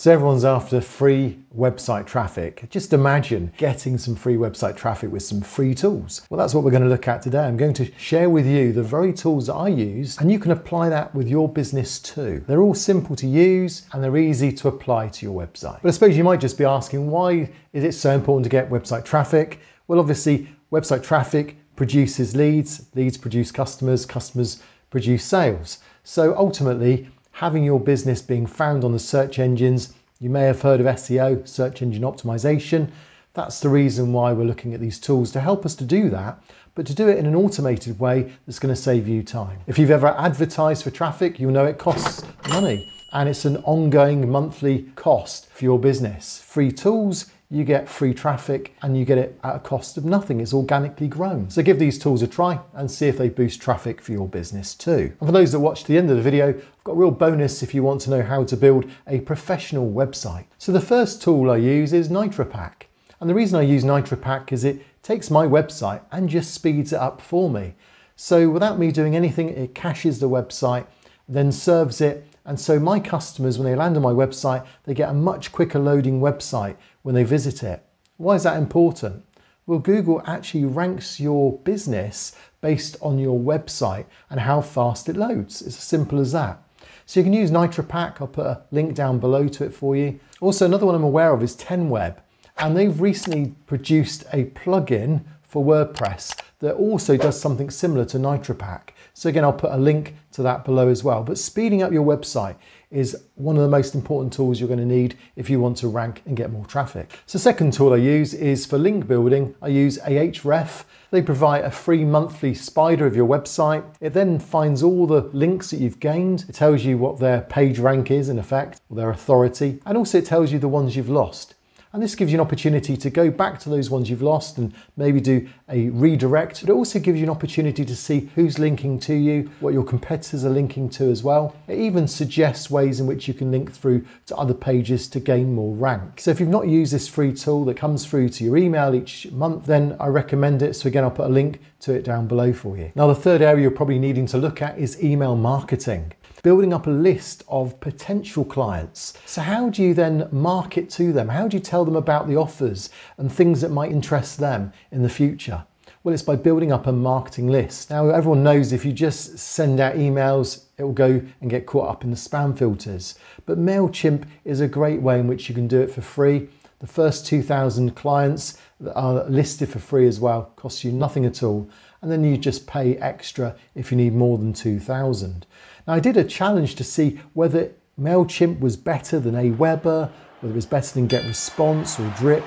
So everyone's after free website traffic. Just imagine getting some free website traffic with some free tools. Well, that's what we're going to look at today. I'm going to share with you the very tools that I use, and you can apply that with your business too. They're all simple to use and they're easy to apply to your website. But I suppose you might just be asking, why is it so important to get website traffic? Well, obviously, website traffic produces leads, leads produce customers, customers produce sales. So ultimately, having your business being found on the search engines. You may have heard of SEO, search engine optimization. That's the reason why we're looking at these tools to help us to do that, but to do it in an automated way that's going to save you time. If you've ever advertised for traffic, you'll know it costs money and it's an ongoing monthly cost for your business. Free tools you get free traffic and you get it at a cost of nothing. It's organically grown. So give these tools a try and see if they boost traffic for your business too. And for those that watch the end of the video, I've got a real bonus if you want to know how to build a professional website. So the first tool I use is NitroPack. And the reason I use NitroPack is it takes my website and just speeds it up for me. So without me doing anything, it caches the website, then serves it and so my customers, when they land on my website, they get a much quicker loading website when they visit it. Why is that important? Well, Google actually ranks your business based on your website and how fast it loads. It's as simple as that. So you can use NitroPack. I'll put a link down below to it for you. Also, another one I'm aware of is 10Web. And they've recently produced a plugin for WordPress that also does something similar to NitroPack. So again, I'll put a link to that below as well. But speeding up your website is one of the most important tools you're going to need if you want to rank and get more traffic. So second tool I use is for link building. I use Ahref. They provide a free monthly spider of your website. It then finds all the links that you've gained. It tells you what their page rank is in effect, or their authority, and also it tells you the ones you've lost. And this gives you an opportunity to go back to those ones you've lost and maybe do a redirect. But It also gives you an opportunity to see who's linking to you, what your competitors are linking to as well. It even suggests ways in which you can link through to other pages to gain more rank. So if you've not used this free tool that comes through to your email each month, then I recommend it. So again, I'll put a link to it down below for you. Now, the third area you're probably needing to look at is email marketing building up a list of potential clients. So, how do you then market to them? How do you tell them about the offers and things that might interest them in the future? Well, it's by building up a marketing list. Now, everyone knows if you just send out emails, it will go and get caught up in the spam filters. But MailChimp is a great way in which you can do it for free. The first 2,000 clients that are listed for free as well, costs you nothing at all. And then you just pay extra if you need more than 2,000. Now, I did a challenge to see whether MailChimp was better than Aweber, whether it was better than GetResponse or Drip.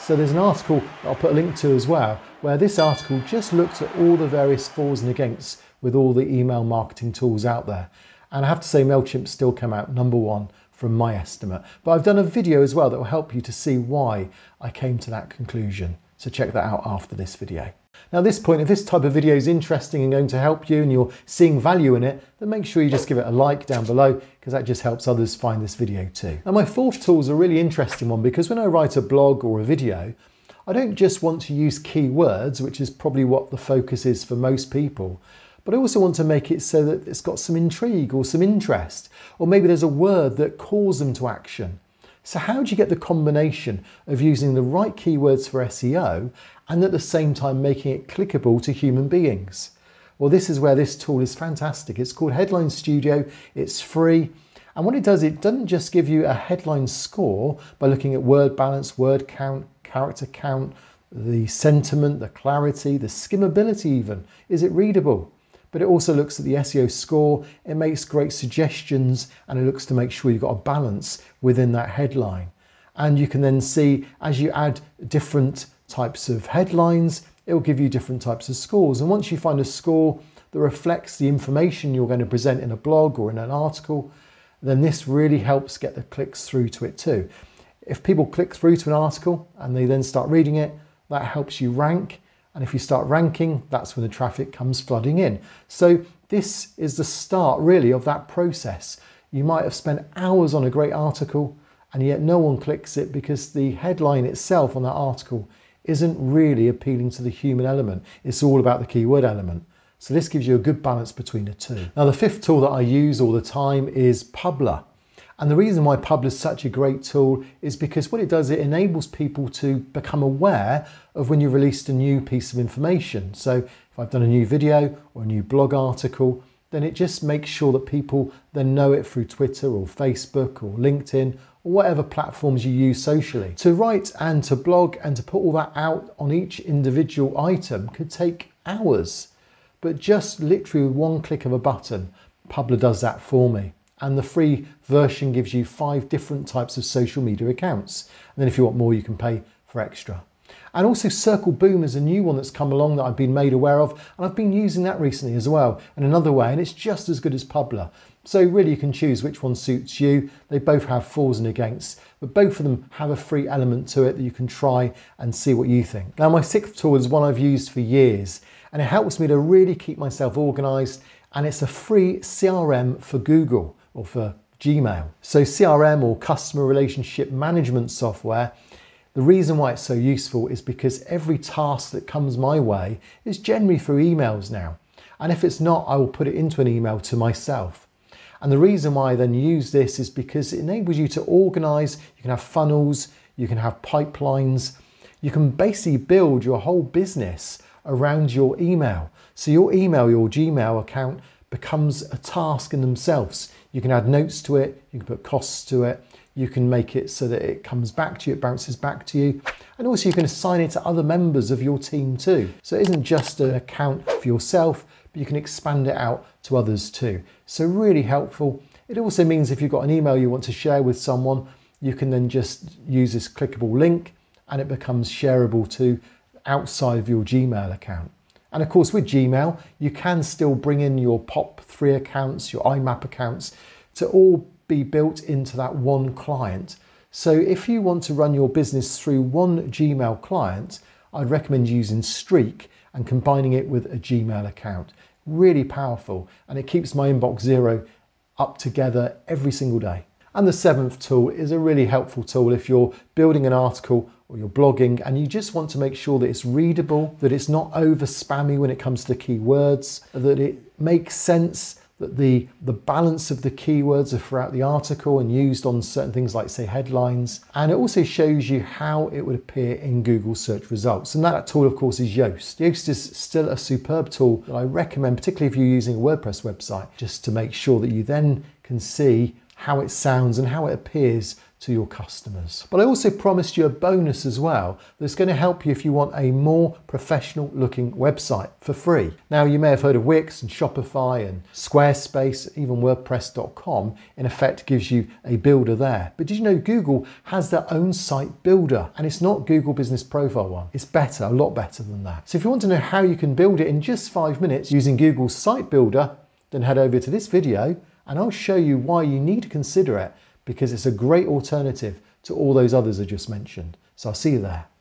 So there's an article I'll put a link to as well, where this article just looked at all the various fors and against with all the email marketing tools out there. And I have to say MailChimp still came out number one from my estimate. But I've done a video as well that will help you to see why I came to that conclusion. So check that out after this video. Now at this point, if this type of video is interesting and going to help you and you're seeing value in it, then make sure you just give it a like down below because that just helps others find this video too. Now my fourth tool is a really interesting one because when I write a blog or a video, I don't just want to use keywords, which is probably what the focus is for most people, but I also want to make it so that it's got some intrigue or some interest, or maybe there's a word that calls them to action. So how do you get the combination of using the right keywords for SEO and at the same time making it clickable to human beings? Well, this is where this tool is fantastic. It's called Headline Studio. It's free. And what it does, it doesn't just give you a headline score by looking at word balance, word count, character count, the sentiment, the clarity, the skimmability even. Is it readable? But it also looks at the SEO score, it makes great suggestions, and it looks to make sure you've got a balance within that headline. And you can then see as you add different types of headlines, it will give you different types of scores. And once you find a score that reflects the information you're going to present in a blog or in an article, then this really helps get the clicks through to it too. If people click through to an article and they then start reading it, that helps you rank and if you start ranking, that's when the traffic comes flooding in. So this is the start really of that process. You might have spent hours on a great article and yet no one clicks it because the headline itself on that article isn't really appealing to the human element. It's all about the keyword element. So this gives you a good balance between the two. Now the fifth tool that I use all the time is Publer. And the reason why Publer is such a great tool is because what it does, it enables people to become aware of when you released a new piece of information. So if I've done a new video or a new blog article, then it just makes sure that people then know it through Twitter or Facebook or LinkedIn or whatever platforms you use socially. To write and to blog and to put all that out on each individual item could take hours. But just literally with one click of a button, Publer does that for me. And the free version gives you five different types of social media accounts. And then if you want more, you can pay for extra. And also CircleBoom is a new one that's come along that I've been made aware of, and I've been using that recently as well in another way, and it's just as good as Publer. So really you can choose which one suits you. They both have fors and against, but both of them have a free element to it that you can try and see what you think. Now my sixth tool is one I've used for years, and it helps me to really keep myself organized, and it's a free CRM for Google or for Gmail. So CRM or customer relationship management software the reason why it's so useful is because every task that comes my way is generally through emails now. And if it's not, I will put it into an email to myself. And the reason why I then use this is because it enables you to organize, you can have funnels, you can have pipelines, you can basically build your whole business around your email. So your email, your Gmail account becomes a task in themselves. You can add notes to it, you can put costs to it, you can make it so that it comes back to you, it bounces back to you. And also you can assign it to other members of your team too. So it isn't just an account for yourself, but you can expand it out to others too. So really helpful. It also means if you've got an email you want to share with someone, you can then just use this clickable link and it becomes shareable to outside of your Gmail account. And of course, with Gmail, you can still bring in your POP3 accounts, your IMAP accounts to all be built into that one client. So if you want to run your business through one Gmail client, I'd recommend using Streak and combining it with a Gmail account. Really powerful and it keeps my inbox zero up together every single day. And the seventh tool is a really helpful tool if you're building an article or you're blogging and you just want to make sure that it's readable, that it's not over spammy when it comes to keywords, that it makes sense, that the, the balance of the keywords are throughout the article and used on certain things like say headlines. And it also shows you how it would appear in Google search results. And that tool of course is Yoast. Yoast is still a superb tool that I recommend, particularly if you're using a WordPress website, just to make sure that you then can see how it sounds and how it appears to your customers. But I also promised you a bonus as well that's going to help you if you want a more professional looking website for free. Now, you may have heard of Wix and Shopify and Squarespace, even WordPress.com in effect gives you a builder there. But did you know Google has their own site builder and it's not Google Business Profile one. It's better, a lot better than that. So if you want to know how you can build it in just five minutes using Google's site builder, then head over to this video and I'll show you why you need to consider it because it's a great alternative to all those others I just mentioned. So I'll see you there.